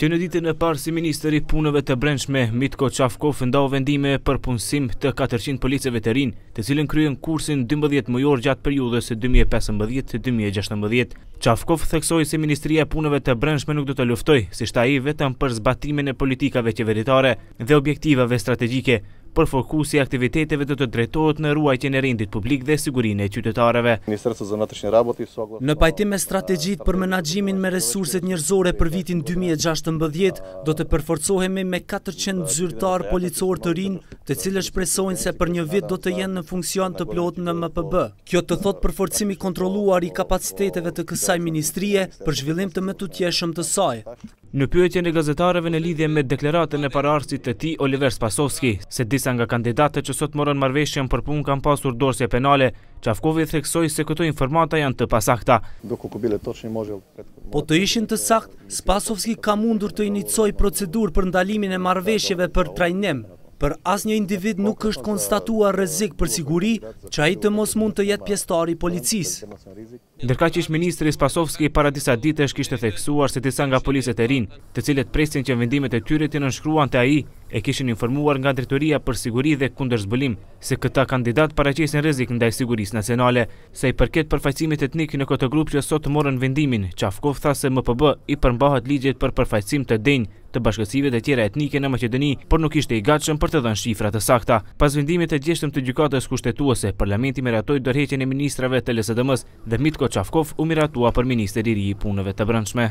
Që në ditën e parë si minister i punëve të brendshme, Mitko Çavkov ndau vendime për punësim të 400 policëve të rinj, të cilët kryen kursin 12 mujor gjatë periudhës 2015-2016. Çavkov theksoi se Ministria e Punëve të Brendshme nuk do të luftojë, siç tha ai, vetëm për zbatimin e politikave qeveritare dhe objektivave strategjike, por fokusi i aktiviteteve do të drejtohet në ruajtjen e rendit publik dhe sigurinë e qytetarëve. Në pajtim me Strategjitë për menaxhimin me resurset njerëzore për vitin dy mijë e gjashtëmbëdhjetë, do të përforcohemi me katërqind zyrtarë policorë të rinj, të cilët shpresojnë se për një vit do të jenë në funksion të plotë në MPB. Kjo të thotë përforcim i kontrolluar i kapaciteteve të kësaj ministrie për zhvillim të mëtutjeshëm të saj. Në pyetjen e gazetarëve në lidhje me deklaratën e paraardhësit të tij, Oliver Spasovski, se disa nga kandidatët që sot morën marrëveshjen për punë kanë pasur dosje penale, Çavkovi theksoi se këto informata janë të pasakta. Po të ishin të saktë, Spasovski ka mundur të inicojë procedurë për ndalimin e marrëveshjeve për trajnim. Për asnjë individ nuk është konstatuar rrezik për siguri që ai të mos mund të jetë pjesëtar i policisë. Ndërkaq ish-ministri Spasovski para disa ditësh kishte theksuar se disa nga policët e rinj, të cilët prisnin që vendimet e tyre t'i nënshkruante ai, e kishin informuar nga Drejtoria për Siguri dhe Kundërzbulim se këta kandidatë paraqesin rrezik ndaj sigurisë nacionale. Sa i përket përfaqësimit etnik në këtë grup që sot morën vendimin, Çavkov tha se MPB i përmbahet ligjit për përfaqësim të denjë. të bashkësive të tjera etnike në Maqedoni, por nuk ishte i gatshëm për të dhënë shifra të sakta. Pas vendimit të djeshëm të Gjykatës Kushtetuese, Parlamenti miratoi dorëheqjen e ministrave të LSDM-së dhe Mitko Çavkov u miratua për ministër i ri i Punëve të Brendshme.